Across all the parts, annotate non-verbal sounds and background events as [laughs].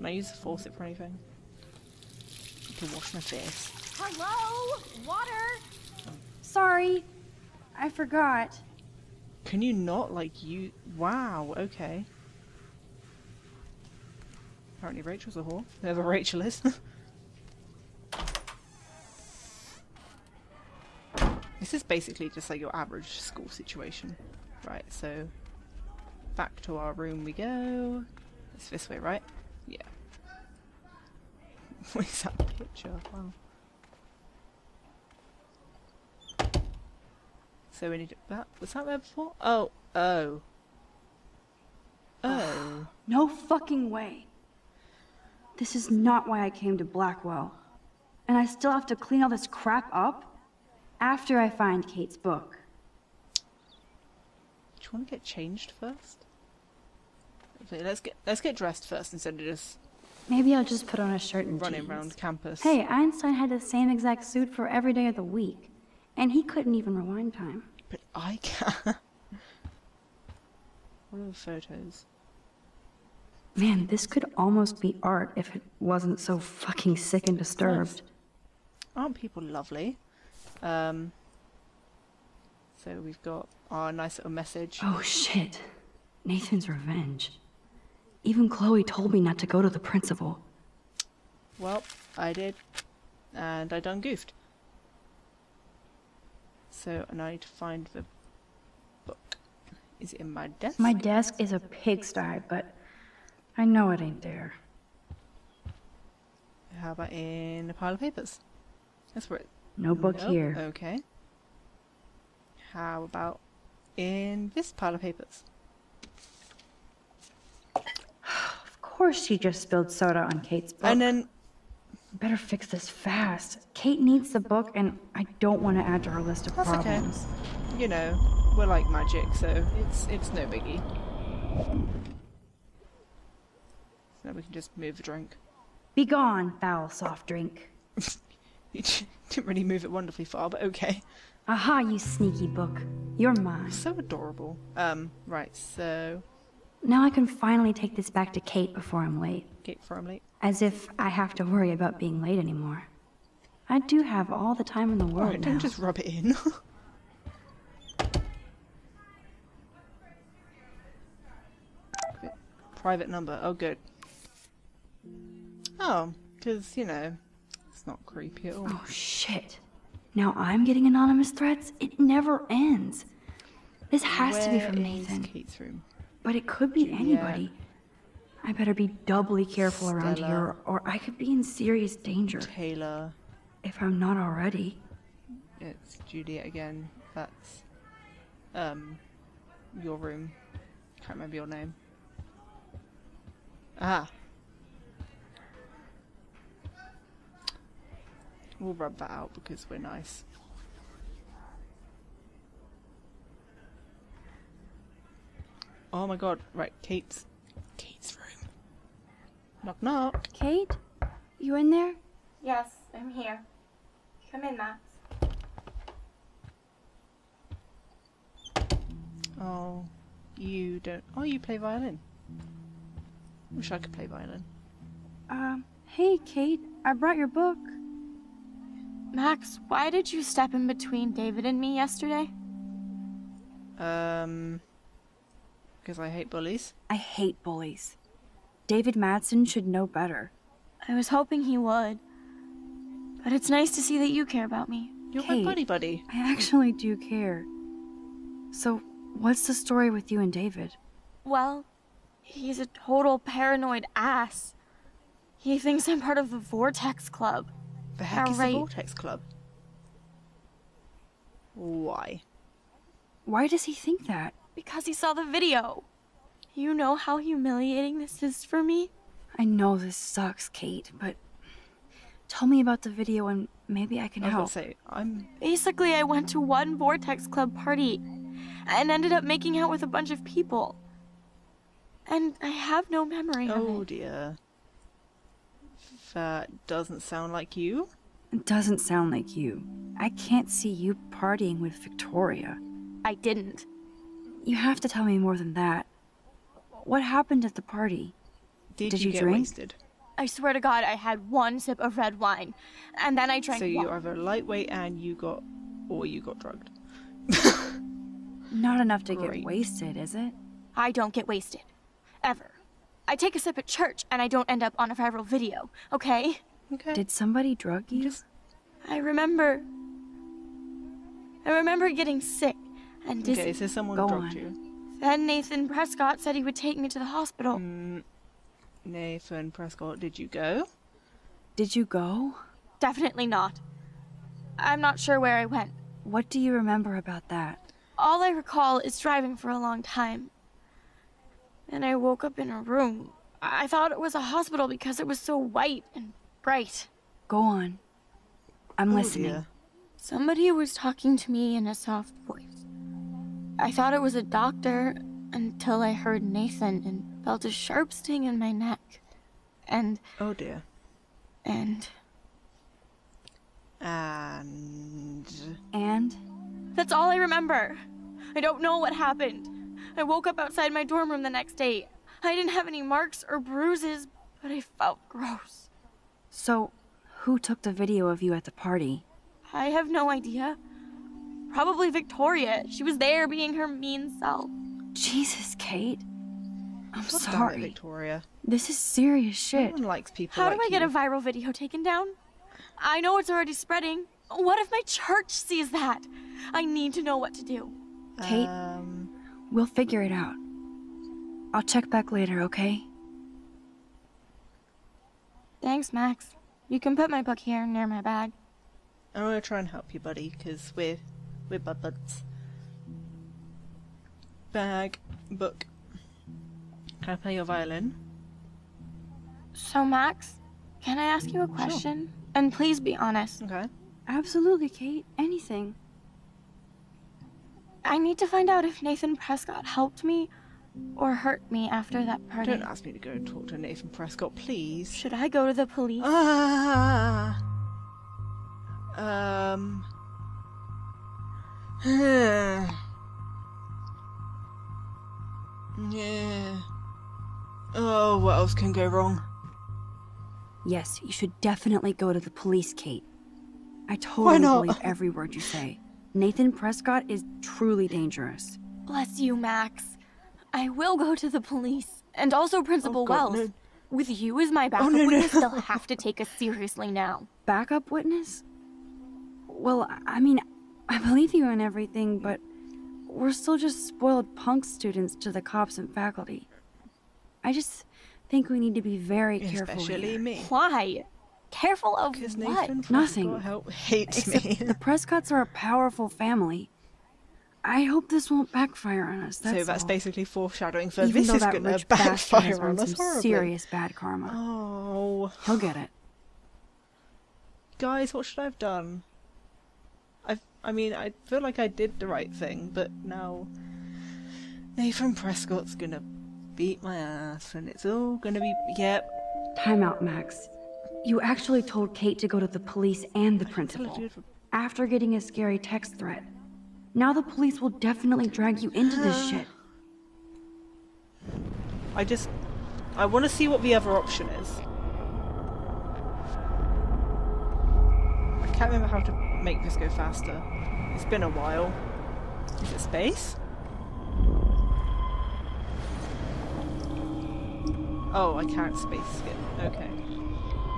Can I use the faucet for anything? To wash my face. Hello? Water? Sorry, I forgot. Can you not like you? Wow. Okay. Apparently Rachel's a whore. Whoever Rachel is. [laughs] this is basically just like your average school situation. Right, so back to our room we go. It's this way, right? Yeah. [laughs] What is that picture? Wow. So we need to, that was that there before? Oh, oh. Oh. No fucking way. This is not why I came to Blackwell. And I still have to clean all this crap up after I find Kate's book. Do you want to get changed first? Let's get let's get dressed first instead of just Maybe I'll just put on a shirt and running jeans. around campus. Hey, Einstein had the same exact suit for every day of the week. And he couldn't even rewind time. But I can. [laughs] what are the photos? Man, this could almost be art if it wasn't so fucking sick and disturbed. Aren't people lovely? Um. So we've got our nice little message. Oh shit. Nathan's revenge. Even Chloe told me not to go to the principal. Well, I did, and I done goofed. So and I need to find the book. Is it in my desk? My desk is a pigsty, but I know it ain't there. How about in a pile of papers? That's where it. No book Nope, here. Okay. How about in this pile of papers? Of course she just spilled soda on Kate's book. And then Better fix this fast. Kate needs the book, and I don't want to add to her list of That's okay. problems. you know, we're like magic, so it's it's no biggie. So now we can just move the drink. Be gone, foul soft drink. [laughs] You didn't really move it wonderfully far, but okay. Aha, you sneaky book. You're mine. So adorable. Um, right, so Now I can finally take this back to Kate before I'm late. Kate before I'm late. As if I have to worry about being late anymore. I do have all the time in the world Alright, now. don't just rub it in. [laughs] Private number. Oh, good. Oh, because, you know, it's not creepy at all. Oh shit. Now I'm getting anonymous threats? It never ends. This has to be Where from is Nathan. Kate's room. But it could be anybody. I better be doubly careful around Stella. here, or I could be in serious danger Taylor. if I'm not already. It's Juliet again. That's, um, your room. Can't remember your name. Ah. We'll rub that out because we're nice. Oh my god, right, Kate's Kate's room. Knock knock. Kate? You in there? Yes, I'm here. Come in, Max. Oh, you don't Oh you play violin. Wish I could play violin. Um, hey, Kate. I brought your book. Max, why did you step in between David and me yesterday? Um because I hate bullies. I hate bullies. David Madsen should know better. I was hoping he would. But it's nice to see that you care about me. You're Kate. my buddy buddy. I actually do care. So, what's the story with you and David? Well, he's a total paranoid ass. He thinks I'm part of the Vortex Club. The heck is Alright. the Vortex Club? Why? Why does he think that? Because he saw the video. You know how humiliating this is for me? I know this sucks, Kate, but tell me about the video and maybe I can I help. about say, I'm Basically, I went to one Vortex Club party and ended up making out with a bunch of people. And I have no memory of Oh dear. That doesn't sound like you. It doesn't sound like you. I can't see you partying with Victoria. I didn't. You have to tell me more than that. What happened at the party? Did, Did you, you get drink? wasted? I swear to God, I had one sip of red wine, and then I drank So you're water. either lightweight and you got, or you got drugged. Not enough to Great. get wasted, is it? I don't get wasted. Ever. I take a sip at church and I don't end up on a viral video, okay? Okay. Did somebody drug you? Just- I remember. I remember getting sick and dizzy. okay, so someone Go drugged on. you. Then Nathan Prescott said he would take me to the hospital. Mm, Nathan Prescott, did you go? Did you go? Definitely not. I'm not sure where I went. What do you remember about that? All I recall is driving for a long time. And I woke up in a room. I I thought it was a hospital because it was so white and bright. Go on. I'm Oh, listening. dear. Somebody was talking to me in a soft voice. I thought it was a doctor until I heard Nathan and felt a sharp sting in my neck. And, Oh dear. and, And And that's all I remember. I don't know what happened. I woke up outside my dorm room the next day. I didn't have any marks or bruises, but I felt gross. so, who took the video of you at the party? I have no idea. Probably Victoria. She was there being her mean self. Jesus, Kate. I'm God damn it, sorry. Victoria. This is serious shit. No shit. one likes people How like do I get a viral video taken down? I know it's already spreading. What if my church sees that? I need to know what to do. Kate? Um, We'll figure it out. I'll check back later, okay? Thanks, Max. You can put my book here near my bag. I'm gonna try and help you, buddy, because we're we're buds. Bag, book. Can I play your violin? So, Max, can I ask you a question? And please be honest. Okay. Absolutely, Kate. Anything. I need to find out if Nathan Prescott helped me or hurt me after that party. Don't ask me to go and talk to Nathan Prescott, please. Should I go to the police? Ah. Um. [sighs] yeah. Oh, what else can go wrong? Yes, you should definitely go to the police, Kate. I totally not? believe every word you say. Nathan Prescott is truly dangerous. Bless you, Max. I will go to the police. And also Principal Oh, God, Wells. no. With you as my oh, backup no, no. witness, they'll [laughs] have to take us seriously now. Backup witness? Well, I- I mean, I believe you and everything, but we're still just spoiled punk students to the cops and faculty. I just think we need to be very careful Especially here. me. Why? Careful of Because what? Nathan Nothing. Help, hates Except me. the Prescotts are a powerful family. I hope this won't backfire on us. That's so that's all. basically foreshadowing for Even this though is that going to rich bastard has backfire on earned us some horribly. serious bad karma. Oh, He'll get it. guys, what should I have done? I, mean, I feel like I did the right thing, but now Nathan Prescott's gonna beat my ass, and it's all gonna be. Yep. Time out, Max. You actually told Kate to go to the police and the principal to do it for- after getting a scary text threat. Now the police will definitely drag you into this [sighs] shit. I just, I want to see what the other option is. Can't remember how to make this go faster. It's been a while. Is it space? Oh, I can't space skip. Okay.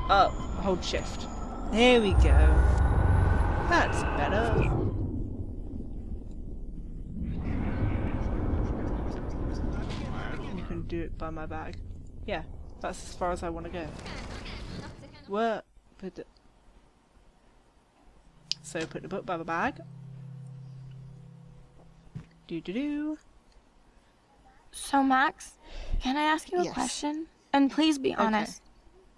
Up, hold shift. There we go. That's better. You can do it by my bag. Yeah, that's as far as I want to go. What? Put it. So put the book by the bag. Do do do. So, Max, can I ask you a Yes. question? And please be honest.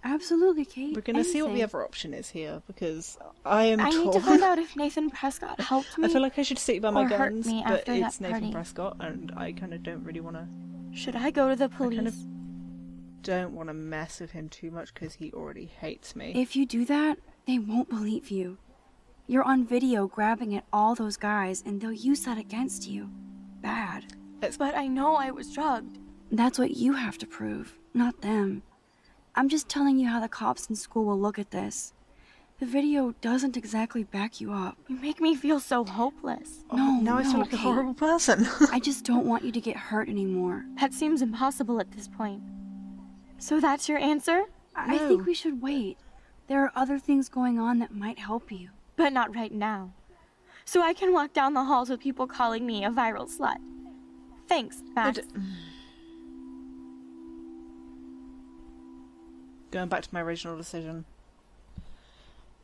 Absolutely, Kate. We're gonna see what the other option is here because I am I need to find out [laughs] if Nathan Prescott helped me. I feel like I should stick by my or hurt guns, me but after it's that Nathan party. Prescott, and I kind of don't really want to. Should I go to the kind police? of- Don't want to mess with him too much because he already hates me. If you do that, they won't believe you. You're on video grabbing at all those guys, and they'll use that against you. Bad. But I know I was drugged. That's what you have to prove, not them. I'm just telling you how the cops in school will look at this. The video doesn't exactly back you up. You make me feel so hopeless. Oh, No, now I feel no, like a horrible person. [laughs] I just don't want you to get hurt anymore. That seems impossible at this point. So that's your answer? I I No. think we should wait. There are other things going on that might help you. But not right now. So I can walk down the halls with people calling me a viral slut. Thanks, Max. But- uh, Going back to my original decision.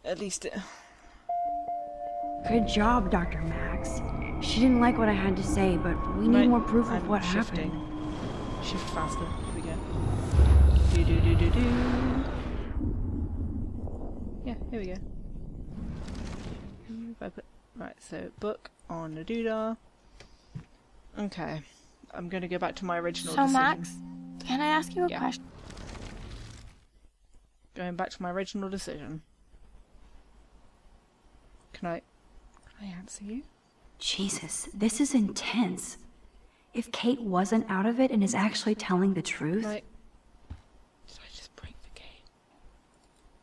At least it. Good job, Dr. Max. She didn't like what I had to say, but we need Right, more proof of I'm what shifting. happened. Shift faster. Here we go. Do do do do do. Yeah, here we go. If I put- Right, so book on the doodah. Okay, I'm gonna go back to my original So, decision. Max, can I ask you a Yeah. question? Going back to my original decision. Can I? Can I answer you? Jesus, this is intense. If Kate wasn't out of it and is actually telling the truth, Can I? Did I just break the game?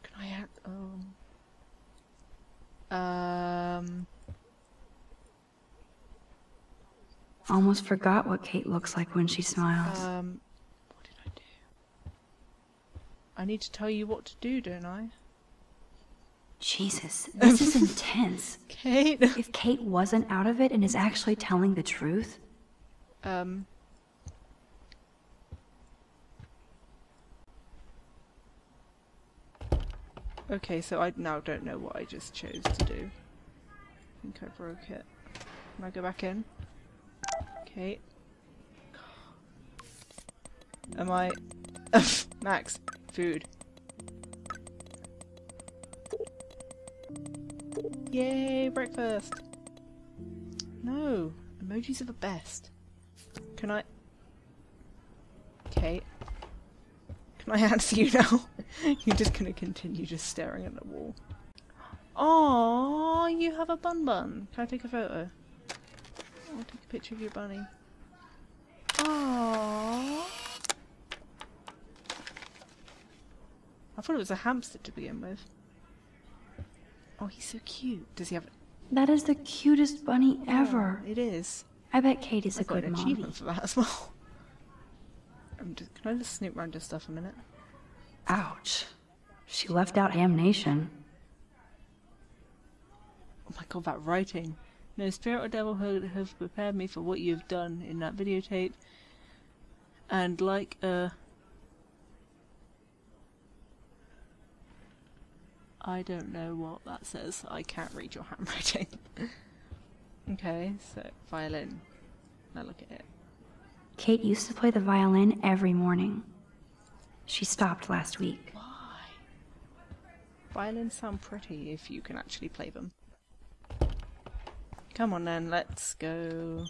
Can I add? Um. Um. Almost forgot what Kate looks like when she smiles. Um. What did I do? I need to tell you what to do, don't I? Jesus, this is [laughs] intense. Kate. If Kate wasn't out of it and is actually telling the truth, um. Okay, so I now don't know what I just chose to do. I think I broke it. Can I go back in? Okay. Am I... [laughs] Max, food. Yay, breakfast! No, emojis are the best. Can I... Kate? Can I [laughs] answer you now? [laughs] You're just gonna continue just staring at the wall. [gasps] Oh, you have a bun bun. Can I take a photo? I'll take a picture of your bunny. Aww. I thought it was a hamster to begin with. Oh, he's so cute. Does he have? that is the cutest bunny ever. It is. I bet Kate is I a good an mom. achievement for that as well. I'm just, can I just snoop around your stuff a minute? Ouch. She left out Amnation. Oh my god, that writing. No spirit or devil ha- have prepared me for what you've done in that videotape. And like a. I don't know what that says. I can't read your [laughs] handwriting. okay, so violin. Now look at it. Kate used to play the violin every morning. She stopped last week. Why? Violins sound pretty if you can actually play them. Come on then, let's go.